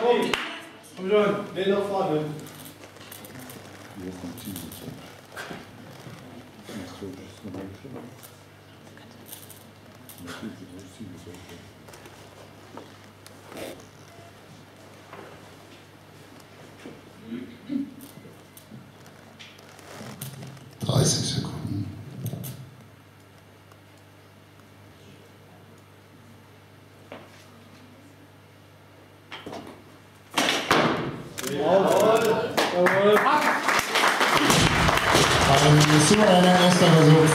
komm. Schon. Nee, nach vorne. Dreißig Sekunden. Jawohl. Jawohl. Ein souveräner erster Versuch